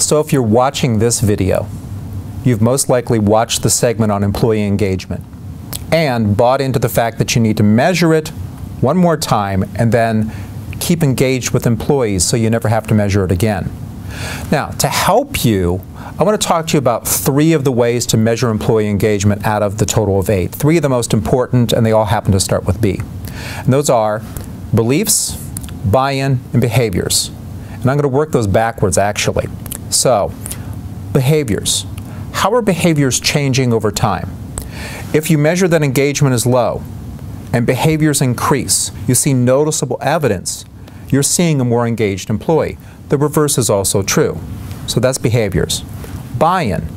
So if you're watching this video, you've most likely watched the segment on employee engagement and bought into the fact that you need to measure it one more time and then keep engaged with employees so you never have to measure it again. Now, to help you, I want to talk to you about three of the ways to measure employee engagement out of the total of eight. Three of the most important, and they all happen to start with B. And those are beliefs, buy-in, and behaviors. And I'm going to work those backwards, actually. So, behaviors. How are behaviors changing over time? If you measure that engagement is low and behaviors increase, you see noticeable evidence, you're seeing a more engaged employee. The reverse is also true. So that's behaviors. Buy-in.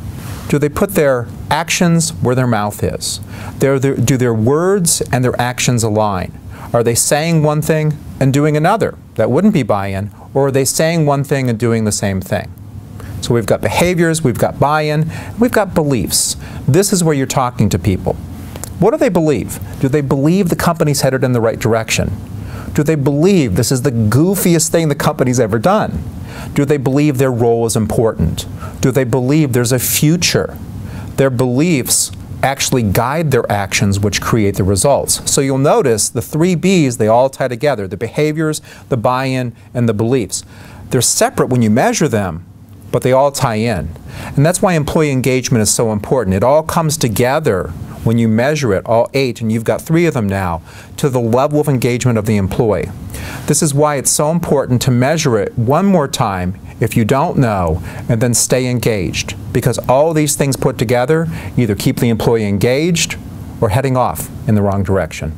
Do they put their actions where their mouth is? do their words and their actions align? Are they saying one thing and doing another? That wouldn't be buy-in. Or are they saying one thing and doing the same thing? So we've got behaviors, we've got buy-in, we've got beliefs. This is where you're talking to people. What do they believe? Do they believe the company's headed in the right direction? Do they believe this is the goofiest thing the company's ever done? Do they believe their role is important? Do they believe there's a future? Their beliefs actually guide their actions which create the results. So you'll notice the three B's, they all tie together, the behaviors, the buy-in, and the beliefs. They're separate when you measure them, but they all tie in. And that's why employee engagement is so important. It all comes together when you measure it, all eight, and you've got three of them now, to the level of engagement of the employee. This is why it's so important to measure it one more time if you don't know, and then stay engaged. Because all these things put together either keep the employee engaged or heading off in the wrong direction.